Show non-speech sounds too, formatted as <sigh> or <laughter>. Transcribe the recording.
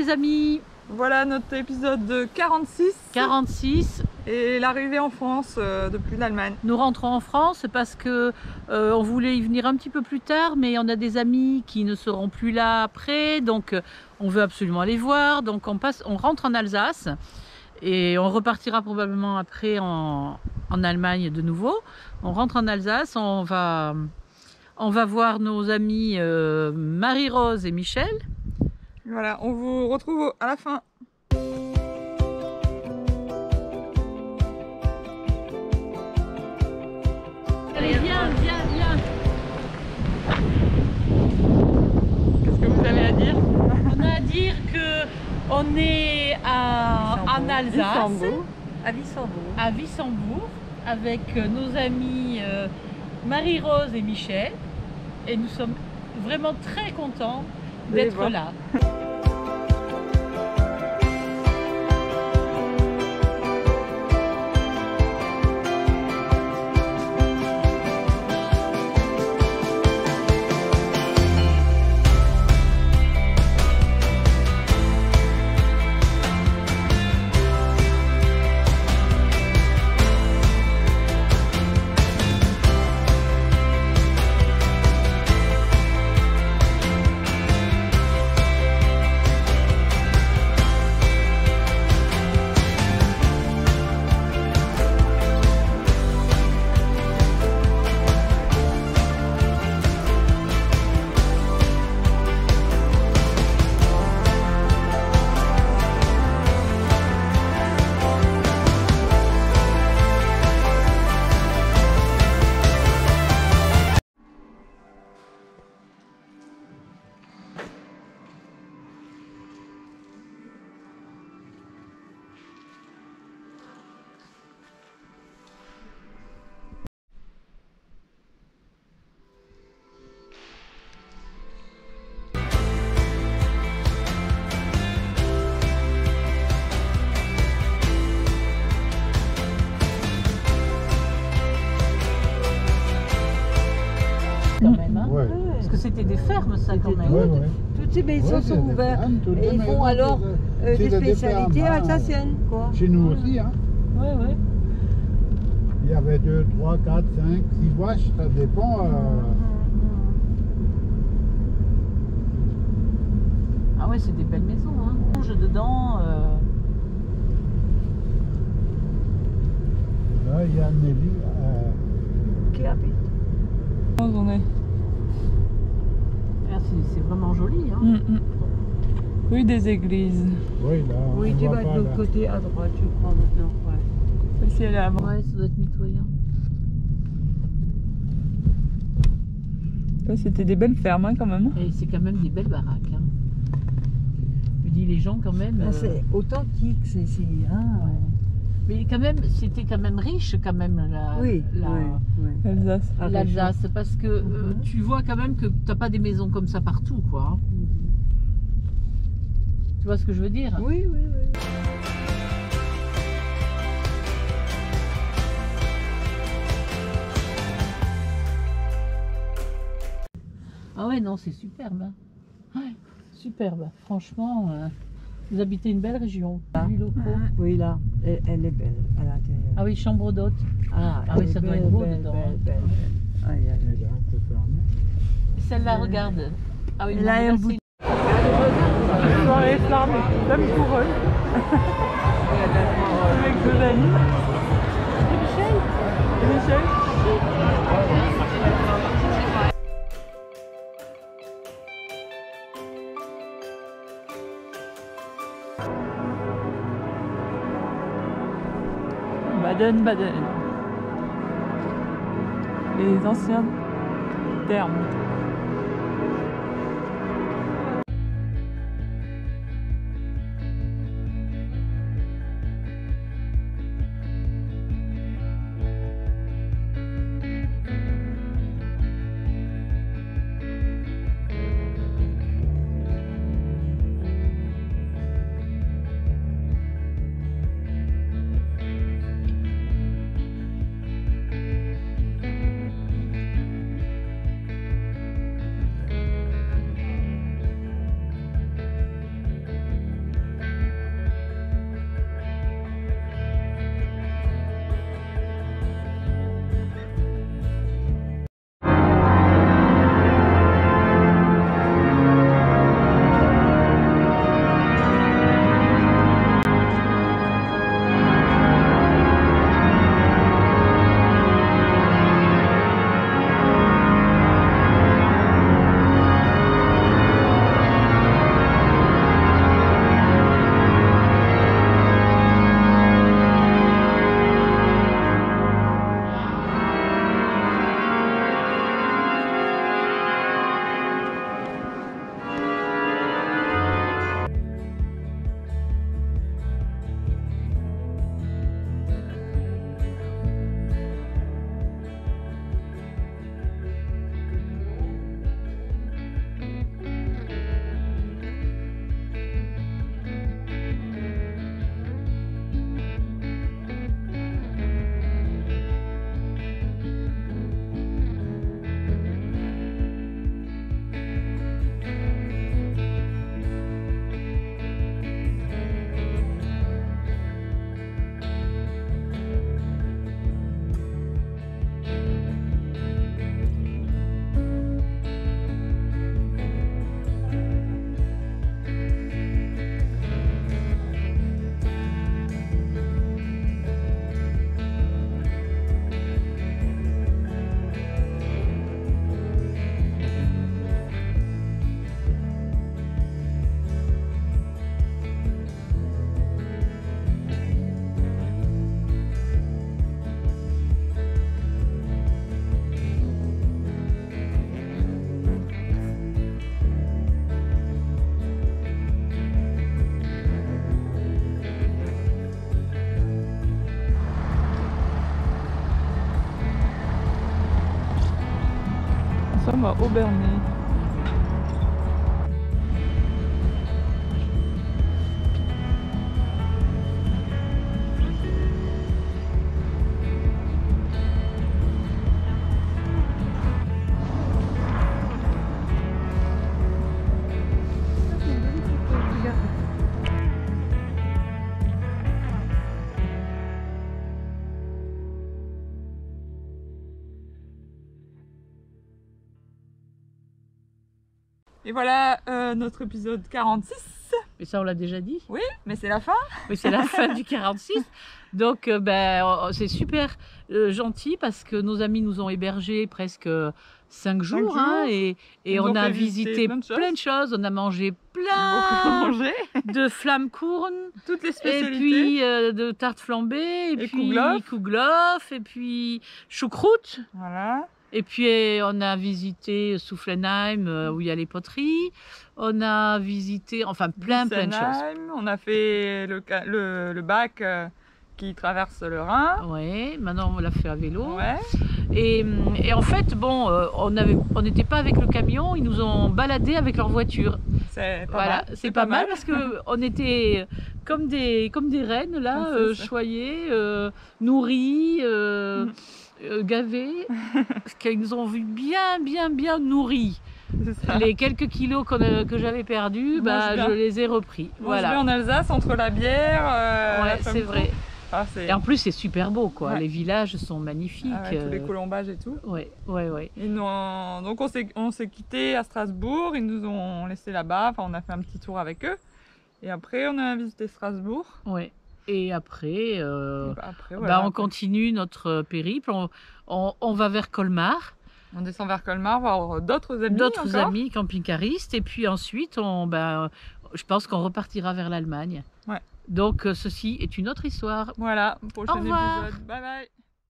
les amis Voilà notre épisode 46 46 et l'arrivée en France euh, depuis l'Allemagne. Nous rentrons en France parce que euh, on voulait y venir un petit peu plus tard, mais on a des amis qui ne seront plus là après, donc euh, on veut absolument les voir. Donc on passe, on rentre en Alsace et on repartira probablement après en, en Allemagne de nouveau. On rentre en Alsace, on va, on va voir nos amis euh, Marie-Rose et Michel. Voilà, on vous retrouve à la fin. Allez, viens, viens, viens Qu'est-ce que vous avez à dire <laughs> On a à dire que on est à, en Alsace. À Wissembourg. à Wissembourg, avec euh, nos amis euh, Marie-Rose et Michel. Et nous sommes vraiment très contents d'être voir. là. <laughs> c'était des fermes, ça, quand même. Ouais, ouais. Toutes ces maisons Ouais, sont des ouvertes. fermes, Et ils font alors c'est euh, c'est des des spécialités hein. alsaciennes. Quoi. Chez nous aussi, hein. Ouais, ouais. Il y avait 2, 3, 4, 5, 6 vaches, ça dépend. euh, Ah ouais, c'est des belles maisons. Hein. Range dedans. euh, Là, il y a Nelly. euh, Qui habite? On est? Ah, c'est- vraiment joli. Hein. Mm, mm. Oui, des églises. oui, là. Oui, tu vas de l'autre côté à droite, je crois maintenant. Ouais. Ici, elle est avant. Ouais, ça doit être mitoyen. C'était des belles fermes hein, quand même. Et c'est quand même des belles baraques. Hein. Je dis les gens quand même. Ah, euh, C'est authentique, c'est. c'est- hein, mais quand même, c'était quand même riche quand même la, Oui, la- oui, oui. Alsace. L'Alsace, parce que euh, Mhm. tu vois quand même que t'as pas des maisons comme ça partout, quoi. hein. Tu vois ce que je veux dire? Oui, oui, oui. Ah ouais, non, c'est superbe. hein. Ouais, superbe. Franchement, euh, vous habitez une belle région. Les locaux. Oui, là, elle, elle est belle à l'intérieur. Ah oui, chambre d'hôte. Ah, Ah elle oui, ça doit belle, être beau belle, dedans, belle, hein. fermé. Celle-là, regarde. Ah oui, là, là, bout- Soirée flamme, flamme couronne. Avec deux amis. Michel? Michel? Les anciens termes. Sommes à Aubernay. Et voilà euh, notre épisode 46. Mais ça, on l'a déjà dit. Oui, mais c'est la fin. Oui, c'est la fin <laughs> du 46. Donc, euh, ben, oh, c'est super euh, gentil parce que nos amis nous ont hébergés presque cinq jours. jours. hein, et et on a visité plein de choses. plein de choses. On a mangé plein mangé. de flammes-cournes. <laughs> Toutes les Et spécialités. puis euh, de tartes flambées, et, Et puis kouglof. kouglof, et puis choucroute. Voilà. Et puis euh, on a visité Soufflenheim euh, où il y a les poteries. On a visité, enfin plein plein de choses. On a fait le, ca- le, le bac euh, qui traverse le Rhin. Ouais, maintenant on l'a fait à vélo. Ouais. Et, et en fait, bon, euh, on n'était pas avec le camion, ils nous ont baladés avec leur voiture. C'est pas voilà, mal. c'est pas, mal parce que <laughs> on était comme des, comme des reines là, euh, ça. choyées, euh, nourries, euh, Euh, parce <laughs> qu'ils nous ont vu bien, bien, bien nourris. Les quelques kilos a- que j'avais perdus, Mange bah, je les ai repris. Vais voilà. en Alsace entre la bière. euh, Ouais, c'est vrai. Ah, Et en plus, c'est super beau, quoi. Ouais. Les villages sont magnifiques. ah ouais, tous les euh, colombages et tout. ouais, ouais, ouais. Ils ont- Donc on s'est on s'est quitté à Strasbourg, ils nous ont laissé là-bas, enfin on a fait un petit tour avec eux. Et après on a visité Strasbourg. ouais. Et après, euh, bah, après, bah, on continue notre périple. On, on- on va vers Colmar, On descend vers Colmar voir d'autres amis. d'autres amis camping-caristes. Et puis ensuite, on, bah, je pense qu'on repartira vers l'Allemagne. Ouais. Donc, euh, ceci est une autre histoire. Voilà, prochain Au revoir. épisode. Bye bye.